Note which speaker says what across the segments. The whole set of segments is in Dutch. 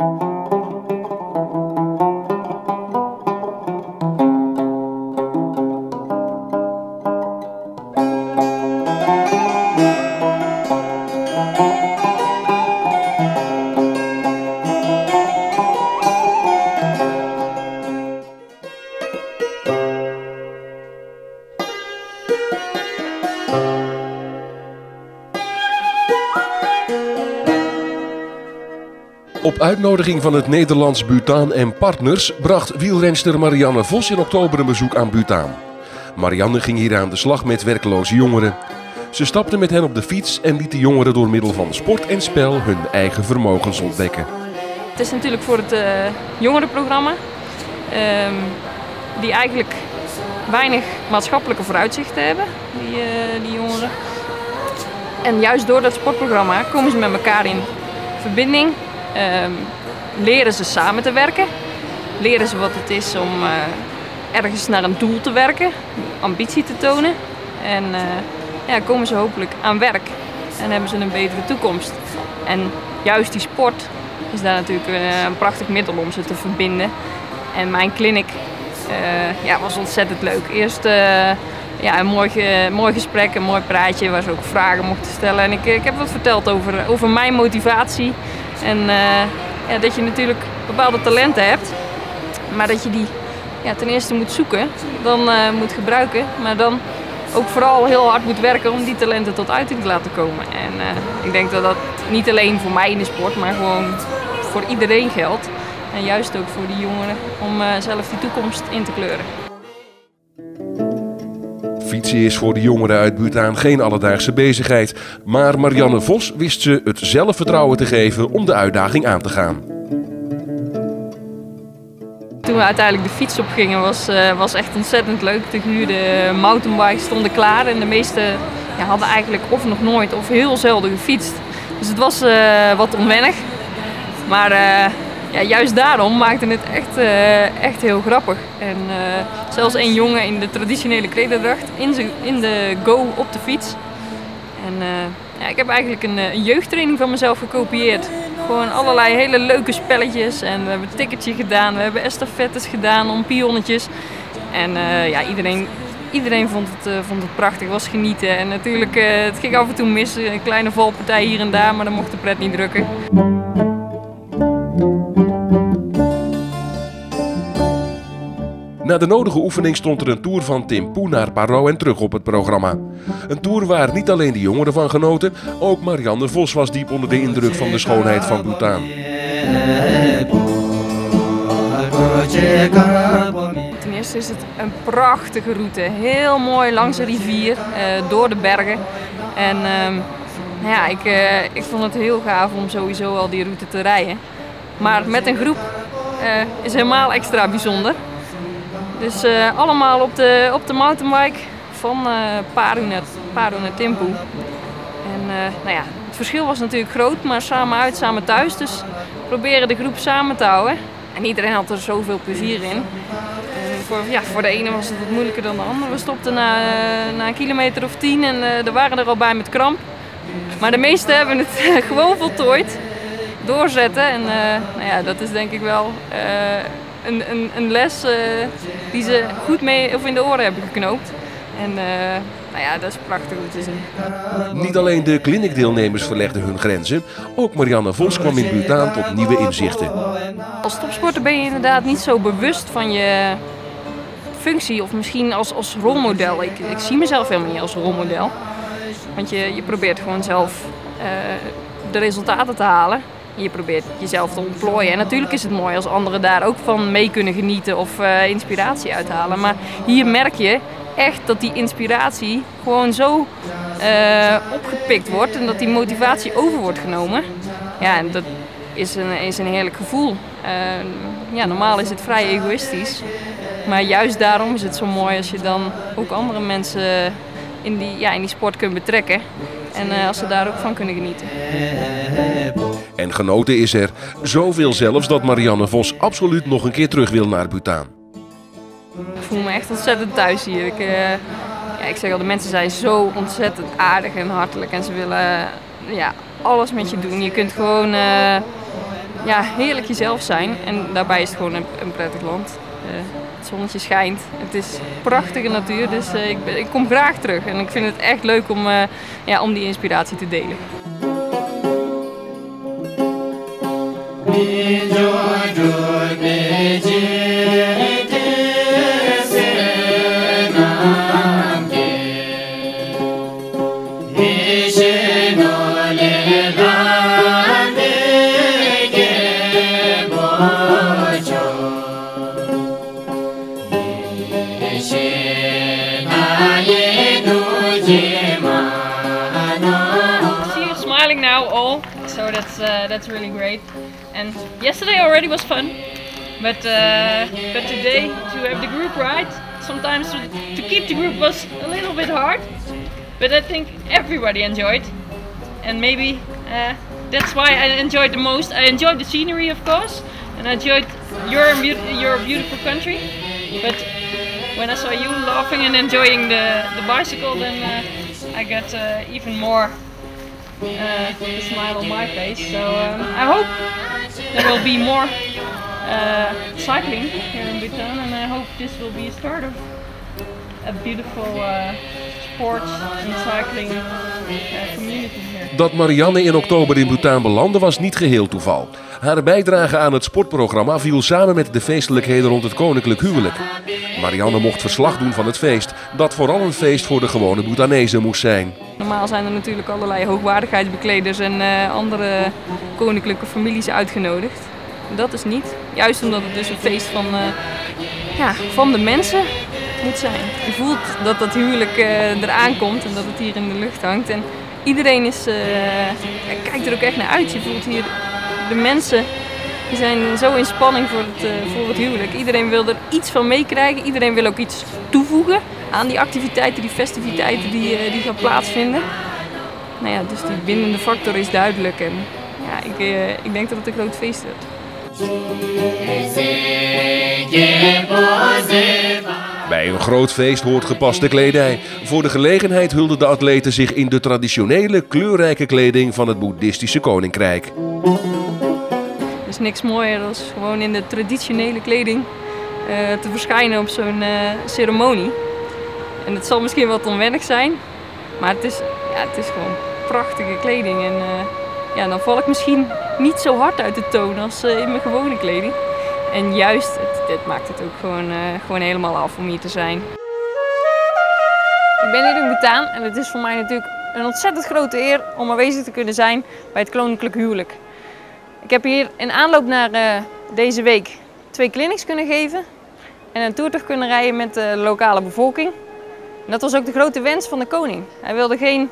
Speaker 1: Música Op uitnodiging van het Nederlands Butaan en Partners bracht wielrenster Marianne Vos in oktober een bezoek aan Butaan. Marianne ging hier aan de slag met werkloze jongeren. Ze stapte met hen op de fiets en liet de jongeren door middel van sport en spel hun eigen vermogens ontdekken.
Speaker 2: Het is natuurlijk voor het uh, jongerenprogramma, um, die eigenlijk weinig maatschappelijke vooruitzichten hebben, die, uh, die jongeren. En juist door dat sportprogramma komen ze met elkaar in verbinding Um, leren ze samen te werken. Leren ze wat het is om uh, ergens naar een doel te werken, ambitie te tonen. En uh, ja, komen ze hopelijk aan werk en hebben ze een betere toekomst. En juist die sport is daar natuurlijk een, een prachtig middel om ze te verbinden. En mijn clinic ja, was ontzettend leuk. Eerst ja, een mooi, mooi gesprek, een mooi praatje waar ze ook vragen mochten stellen. En ik, ik heb wat verteld over, over mijn motivatie en uh, ja, dat je natuurlijk bepaalde talenten hebt, maar dat je die ja, ten eerste moet zoeken, dan uh, moet gebruiken, maar dan ook vooral heel hard moet werken om die talenten tot uiting te laten komen. En uh, ik denk dat dat niet alleen voor mij in de sport, maar gewoon voor iedereen geldt. En juist ook voor die jongeren om zelf die toekomst in te kleuren.
Speaker 1: Fietsen is voor de jongeren uit Butaan geen alledaagse bezigheid. Maar Marianne Vos wist ze het zelfvertrouwen te geven om de uitdaging aan te gaan.
Speaker 2: Toen we uiteindelijk de fiets opgingen was, uh, was echt ontzettend leuk. De gehuurde mountainbikes stonden klaar en de meesten ja, hadden eigenlijk of nog nooit of heel zelden gefietst. Dus het was uh, wat onwennig. Maar uh, ja, juist daarom maakte het echt, uh, echt heel grappig. En uh, zelfs een jongen in de traditionele klederdracht in, in de go op de fiets. En uh, ja, ik heb eigenlijk een, jeugdtraining van mezelf gekopieerd. Gewoon allerlei hele leuke spelletjes. En we hebben ticketje gedaan, we hebben estafettes gedaan om pionnetjes. En ja, iedereen, iedereen vond, het, vond het prachtig, was genieten. En natuurlijk, het ging af en toe mis. Een kleine valpartij hier en daar, maar dan mocht de pret niet drukken.
Speaker 1: Na de nodige oefening stond er een tour van Timpoe naar Paro en terug op het programma. Een tour waar niet alleen de jongeren van genoten, ook Marianne Vos was diep onder de indruk van de schoonheid van Bhutan.
Speaker 2: Ten eerste is het een prachtige route. Heel mooi langs de rivier, uh, door de bergen. En uh, ja, ik, uh, ik vond het heel gaaf om sowieso al die route te rijden. Maar met een groep uh, is helemaal extra bijzonder. Dus uh, allemaal op de, op de mountainbike van uh, Paru naar. En uh, nou ja, het verschil was natuurlijk groot, maar samen uit, samen thuis. Dus proberen de groep samen te houden. En iedereen had er zoveel plezier in. Voor, ja, voor de ene was het wat moeilijker dan de andere. We stopten na, na een kilometer of tien en er waren er al bij met kramp. Maar de meesten hebben het gewoon voltooid. Doorzetten. En nou ja, dat is denk ik wel een, een, een les uh, die ze goed mee of in de oren hebben geknoopt. En nou ja, dat is prachtig om te zien.
Speaker 1: Niet alleen de clinicdeelnemers verlegden hun grenzen, ook Marianne Vos kwam in Bhutan tot nieuwe inzichten.
Speaker 2: Als topsporter ben je inderdaad niet zo bewust van je functie of misschien als, als rolmodel. Ik, ik zie mezelf helemaal niet als rolmodel. Want je, je probeert gewoon zelf uh, de resultaten te halen je probeert jezelf te ontplooien. En natuurlijk is het mooi als anderen daar ook van mee kunnen genieten of uh, inspiratie uithalen. Maar hier merk je echt dat die inspiratie gewoon zo uh, opgepikt wordt en dat die motivatie over wordt genomen. Ja, en dat is een, is een heerlijk gevoel. Uh, ja, normaal is het vrij egoïstisch. Maar juist daarom is het zo mooi als je dan ook andere mensen in die, ja, in die sport kunt betrekken. En als ze daar ook van kunnen genieten.
Speaker 1: En genoten is er. Zoveel zelfs dat Marianne Vos absoluut nog een keer terug wil naar Bhutan.
Speaker 2: Ik voel me echt ontzettend thuis hier. Ik, uh, ja, ik zeg al, de mensen zijn zo ontzettend aardig en hartelijk. En ze willen ja, alles met je doen. Je kunt gewoon ja, heerlijk jezelf zijn. En daarbij is het gewoon een, prettig land. Uh, het zonnetje schijnt. Het is prachtige natuur, dus ik, ik, kom graag terug. En ik vind het echt leuk om, ja, om die inspiratie te delen. Now all, so that's uh, that's really great. And yesterday already was fun, but uh, but today to have the group right, sometimes to, keep the group was a little bit hard, but I think everybody enjoyed, and maybe uh, that's why I enjoyed the most. I enjoyed the scenery, of course, and I enjoyed your your beautiful country, but when I saw you laughing and enjoying the the bicycle, then uh, I got uh, even more uh, the smile on my face. So um, I hope there will be more uh, cycling here in Bhutan, and I hope this will be a start of a beautiful uh, sports and cycling uh, community here.
Speaker 1: Dat Marianne in oktober in Bhutan belandde was niet geheel toeval. Haar bijdrage aan het sportprogramma viel samen met de feestelijkheden rond het koninklijk huwelijk. Marianne mocht verslag doen van het feest, dat vooral een feest voor de gewone Bhutanezen moest zijn.
Speaker 2: Normaal zijn er natuurlijk allerlei hoogwaardigheidsbekleders en uh, andere koninklijke families uitgenodigd. Dat is niet. Juist omdat het dus een feest van, uh, ja, van de mensen moet zijn. Je voelt dat dat huwelijk uh, eraan komt en dat het hier in de lucht hangt. En iedereen is, kijkt er ook echt naar uit. Je voelt hier de mensen die zijn zo in spanning voor het, uh, voor het huwelijk. Iedereen wil er iets van meekrijgen. Iedereen wil ook iets toevoegen aan die activiteiten, die festiviteiten die, uh, die gaan plaatsvinden. Nou ja, dus die bindende factor is duidelijk. En ja, ik, uh, ik denk dat het een groot feest wordt.
Speaker 1: Bij een groot feest hoort gepaste kledij. Voor de gelegenheid hulden de atleten zich in de traditionele kleurrijke kleding van het boeddhistische koninkrijk.
Speaker 2: Is niks mooier dan gewoon in de traditionele kleding uh, te verschijnen op zo'n uh, ceremonie. En het zal misschien wat onwennig zijn, maar het is, ja, het is gewoon prachtige kleding. En uh, ja, dan val ik misschien niet zo hard uit de toon als in mijn gewone kleding. En juist, dit maakt het ook gewoon, gewoon helemaal af om hier te zijn. Ik ben hier in Bhutan en het is voor mij natuurlijk een ontzettend grote eer om aanwezig te kunnen zijn bij het Koninklijk Huwelijk. Ik heb hier in aanloop naar uh, deze week twee clinics kunnen geven en een toertocht kunnen rijden met de lokale bevolking. Dat was ook de grote wens van de koning. Hij wilde geen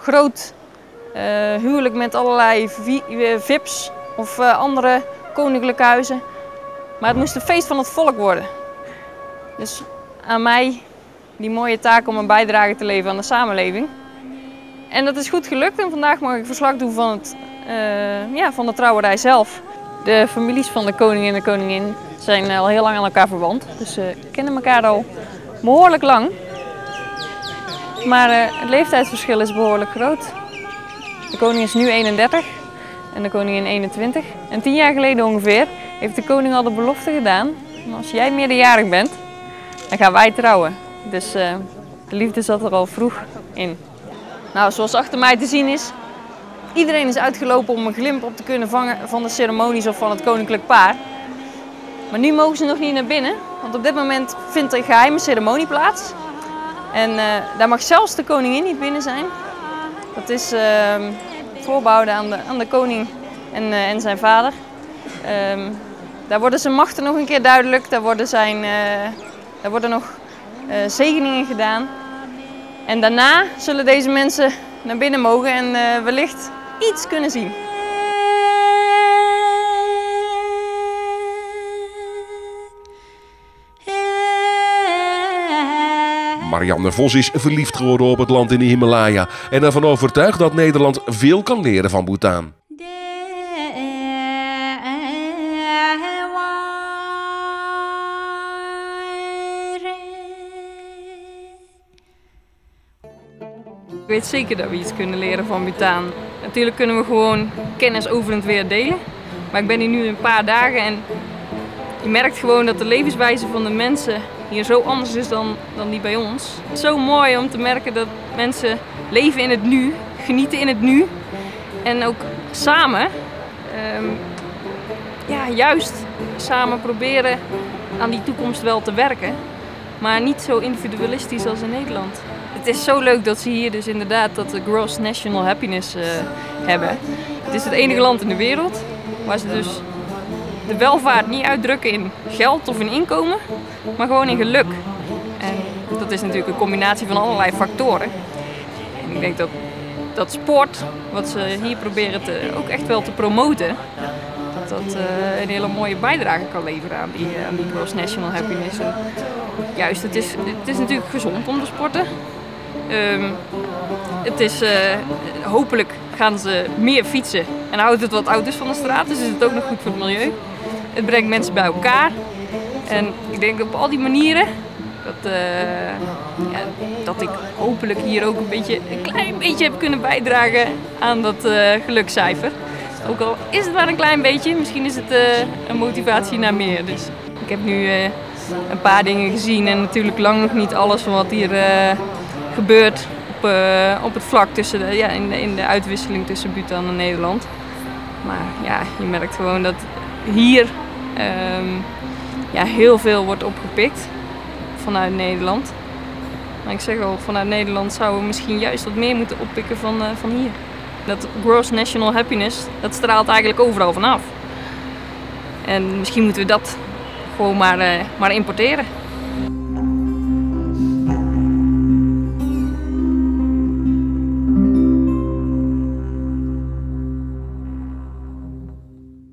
Speaker 2: groot uh, huwelijk met allerlei VIP's of uh, andere koninklijke huizen, maar het moest een feest van het volk worden. Dus aan mij die mooie taak om een bijdrage te leveren aan de samenleving. En dat is goed gelukt en vandaag mag ik verslag doen van, het, uh, ja, van de trouwerij zelf. De families van de koning en de koningin zijn al heel lang aan elkaar verwant. Dus ze kennen elkaar al behoorlijk lang. Maar het leeftijdsverschil is behoorlijk groot. De koning is nu 31 en de koningin 21. En tien jaar geleden ongeveer heeft de koning al de belofte gedaan. Als jij meerderjarig bent, dan gaan wij trouwen. Dus de liefde zat er al vroeg in. Nou, zoals achter mij te zien is, iedereen is uitgelopen om een glimp op te kunnen vangen van de ceremonies of van het koninklijk paar. Maar nu mogen ze nog niet naar binnen, want op dit moment vindt een geheime ceremonie plaats. En uh, daar mag zelfs de koningin niet binnen zijn. Dat is uh, voorbehouden aan de, aan de koning en, uh, en zijn vader. Um, daar worden zijn machten nog een keer duidelijk, daar worden, zijn, daar worden nog zegeningen gedaan. En daarna zullen deze mensen naar binnen mogen en wellicht iets kunnen zien.
Speaker 1: Marianne Vos is verliefd geworden op het land in de Himalaya en ervan overtuigd dat Nederland veel kan leren van Bhutan.
Speaker 2: Ik weet zeker dat we iets kunnen leren van Bhutan. Natuurlijk kunnen we gewoon kennis over en weer delen. Maar ik ben hier nu een paar dagen en je merkt gewoon dat de levenswijze van de mensen hier zo anders is dan, dan die bij ons. Het is zo mooi om te merken dat mensen leven in het nu, genieten in het nu. En ook samen, ehm, ja, juist samen proberen aan die toekomst wel te werken. Maar niet zo individualistisch als in Nederland. Het is zo leuk dat ze hier dus inderdaad dat de gross national happiness uh, hebben. Het is het enige land in de wereld waar ze dus de welvaart niet uitdrukken in geld of in inkomen, maar gewoon in geluk. En dat is natuurlijk een combinatie van allerlei factoren. En ik denk dat, dat sport, wat ze hier proberen te, ook echt wel te promoten, dat dat uh, een hele mooie bijdrage kan leveren aan die, aan die gross national happiness. Juist, het is, het is natuurlijk gezond om te sporten. Um, het is, uh, hopelijk gaan ze meer fietsen en houdt het wat auto's van de straat, dus is het ook nog goed voor het milieu. Het brengt mensen bij elkaar. En ik denk op al die manieren dat, uh, ja, dat ik hopelijk hier ook een, beetje, een klein beetje heb kunnen bijdragen aan dat uh, gelukscijfer. Ook al is het maar een klein beetje, misschien is het een motivatie naar meer. Dus ik heb nu een paar dingen gezien en natuurlijk lang nog niet alles van wat hier gebeurt op, op het vlak tussen de, ja, in, de, in de uitwisseling tussen Bhutan en Nederland. Maar ja, je merkt gewoon dat hier um, ja, heel veel wordt opgepikt vanuit Nederland. Maar ik zeg al, vanuit Nederland zouden we misschien juist wat meer moeten oppikken van, uh, van hier. Dat gross national happiness, dat straalt eigenlijk overal vanaf. En misschien moeten we dat gewoon maar, uh, maar importeren.